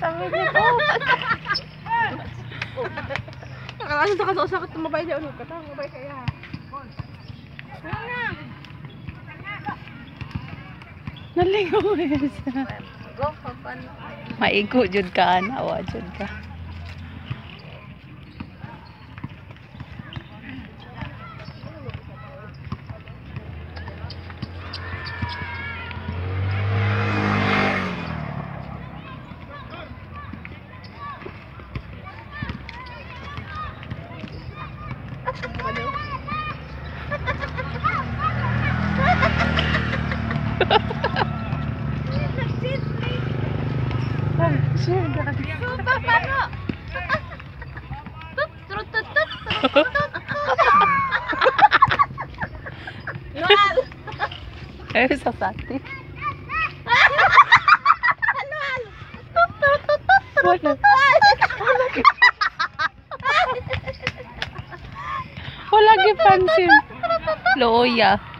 sabi niya ko. Nakalasan sa kaso sakit tumabay niya ulit. Katang mabay kaya. Naligaw eh siya. Go, paano? Maigo jud ka, anawa jud ka. Ay, siya, grabe. Paano? Tut, tut, tut, trut, tut, tut. Noel! Eh, sa sati. Tut, tut, tut, Wala. tut. Wala gipansin. Loya.